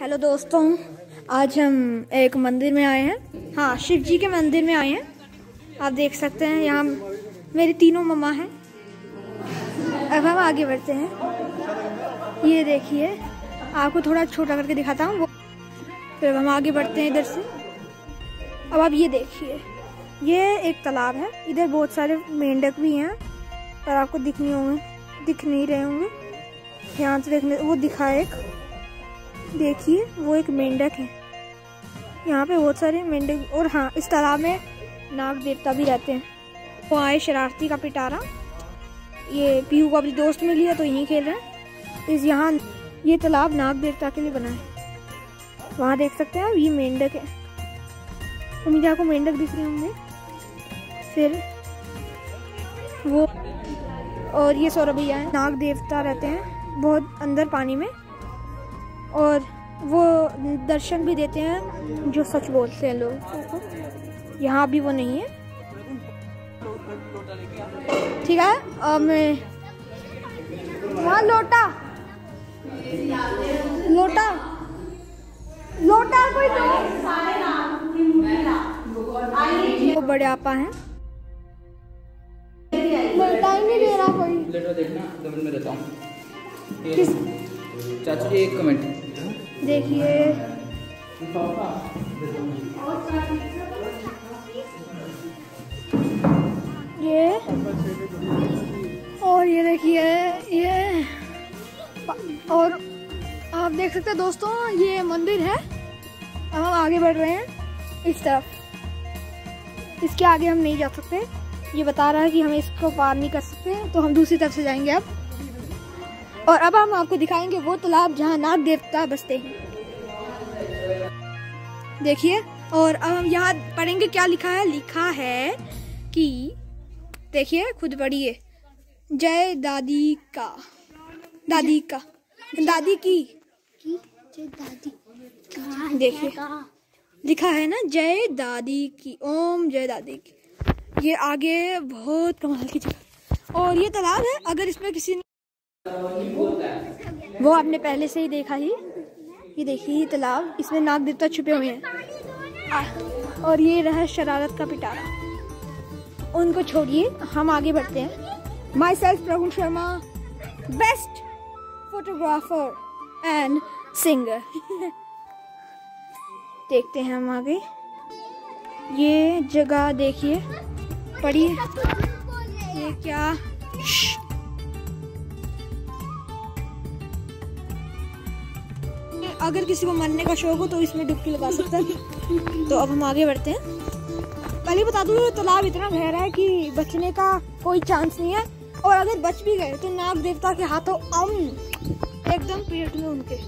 Hello दोस्तों। आज हम एक मंदिर में आए हैं। हाँ शिव जी के मंदिर में आए हैं। आप देख सकते हैं, यहाँ मेरी तीनों मम्मा हैं। अब हम आगे बढ़ते हैं। ये देखिए, आपको थोड़ा छोटा करके दिखाता हूँ। वो फिर हम आगे बढ़ते हैं इधर से। अब आप ये देखिए, ये एक तालाब है। इधर बहुत सारे मेंढक भी हैं, पर आपको दिख नहीं होंगे दिख नहीं रहे होंगे। यहाँ से देखने वो दिखा एक। देखिए, वो एक मेंढक है। यहाँ पे बहुत सारे मेंढक और हाँ इस तालाब में नाग देवता भी रहते हैं। वो आए शरारती का पिटारा। ये पीहू को अपनी दोस्त मिली है तो यहीं खेल रहे हैं। इस यहाँ, ये तालाब नाग देवता के लिए बना है। वहाँ देख सकते हैं आप, ये मेंढक है। उम्मीद आपको मेंढक दिख रहे होंगे। फिर वो और ये सौरभैया है। नाग देवता रहते हैं, बहुत अंदर पानी में। और वो दर्शन भी देते हैं जो सच बोलते हैं लोग। यहाँ भी वो नहीं है। ठीक है अब मैं वहाँ लोटा। लोटा। लोटा कोई तो। वो बड़े आपा हैं। लोटा ही नहीं दे रहा कोई। देखना में देता हूँ। किस चाचू, एक कमेंट देखिए। ये, और ये देखिए, ये, और आप देख सकते हैं दोस्तों, ये मंदिर है। हम आगे बढ़ रहे हैं, इस तरफ़। इसके आगे हम नहीं जा सकते। ये बता रहा है कि हम इसको पार नहीं कर सकते तो हम दूसरी तरफ़ से जाएँगे अब। और अब हम आपको दिखाएँगे वो तालाब जहाँ नाग देवता बसते हैं। देखिए और अब हम यहाँ पढ़ेंगे क्या लिखा है? लिखा है कि देखिए खुद पढ़िए। जय दादी का। दादी का। दादी की। देखिए। लिखा है ना जय दादी की। ओम जय दादी की। ये आगे बहुत कमाल की जगह। और ये तालाब है अगर इसमें किसी ने वो आपने पहले से ही देखा ही, ये देखिए, ये तालाब, इसमें नाग देवता छुपे हुए हैं। और ये रहा शरारत का पिटारा। उनको छोड़िए, हम आगे बढ़ते हैं। Myself Praveen Sharma best photographer and singer देखते हैं हम आगे। ये जगह देखिए, पढ़िए। ये क्या? अगर किसी को मरने का शौक हो तो इसमें डुबकी लगा सकता है। तो अब हम आगे बढ़ते हैं। पहले बता दूँ, तालाब इतना गहरा है कि बचने का कोई चांस नहीं है। और अगर बच भी गए तो नाग देवता के हाथों अम एकदम पेट में उनके।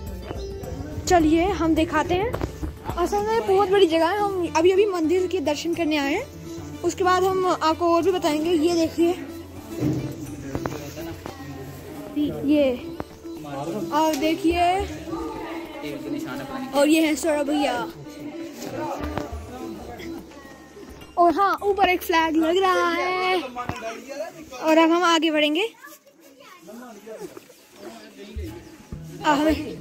चलिए, हम दिखाते हैं। असल में बहुत बड़ी जगह है। हम अभी अभी मंदिर के दर्शन करने आए हैं। उसके बाद हम आपको और भी बताएँगे। ये देखिए। ये। और देखिए निशान है और ये है सौरभ भैया। और हाँ ऊपर एक फ्लैग लग रहा है। और अब हम आगे बढ़ेंगे। हमें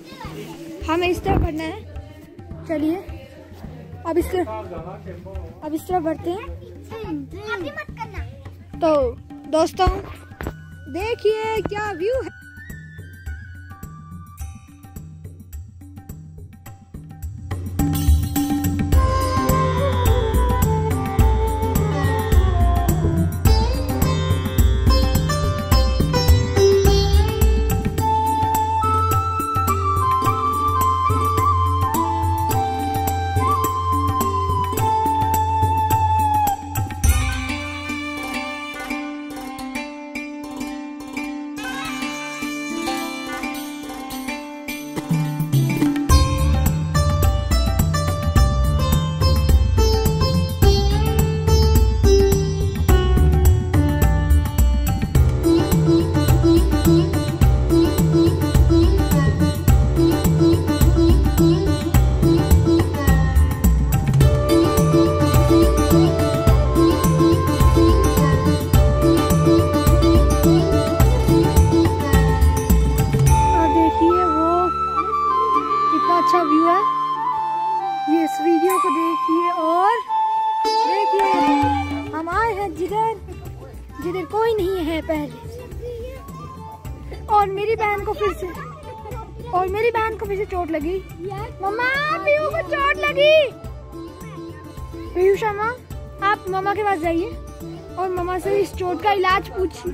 हमें इस तरफ़ बढ़ना है। चलिए अब इस तरफ़ अब इस तरफ़ बढ़ते हैं। तो दोस्तों देखिए क्या व्यू है। और देखिए, हम आए हैं जिधर जिधर कोई नहीं है पहले। और मेरी बहन को फिर से, और मेरी बहन को फिर से चोट लगी। मम्मा पीयू को चोट लगी। पीयू शर्मा आप मम्मा के पास जाइए और मम्मा से इस चोट का इलाज पूछिए।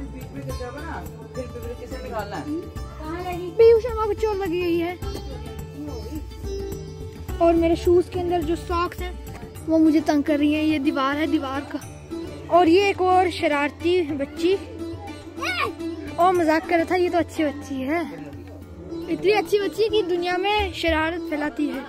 पीयू शर्मा को चोट लगी गई है। और मेरे शूज़ के अंदर जो सॉक्स हैं वो मुझे तंग कर रही है, ये दीवार है दीवार का। और ये एक और शरारती बच्ची। और मज़ाक कर रहा था, ये तो अच्छी बच्ची है। इतनी अच्छी बच्ची है कि दुनिया में शरारत फैलाती है।